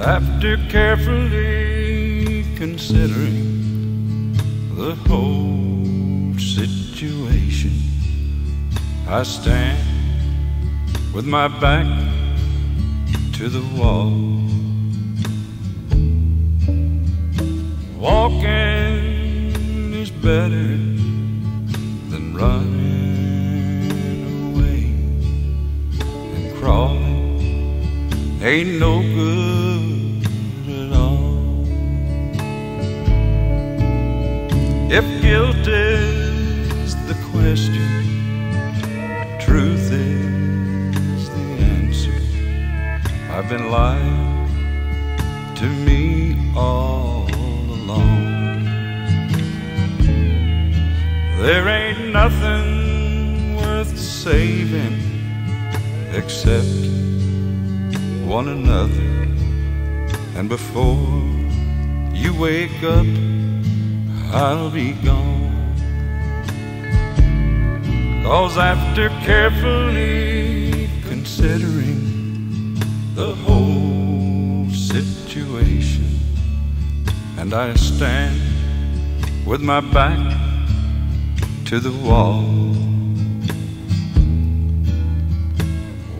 After carefully considering the whole situation, I stand with my back to the wall. Walking is better than running away, and crawling ain't no good If guilt is the question, truth is the answer. I've been lying to me all along. There ain't nothing worth saving except one another. And before you wake up, I'll be gone. Cause after carefully considering the whole situation, and I stand with my back to the wall.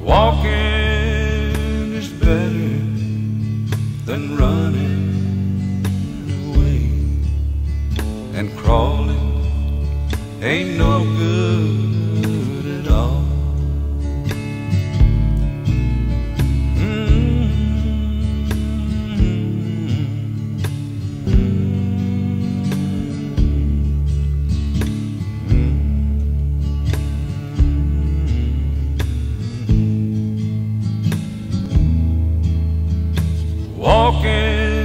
Walking is better than running crawling ain't no good at all. Walking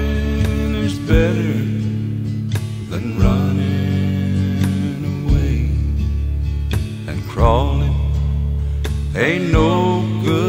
ain't no good.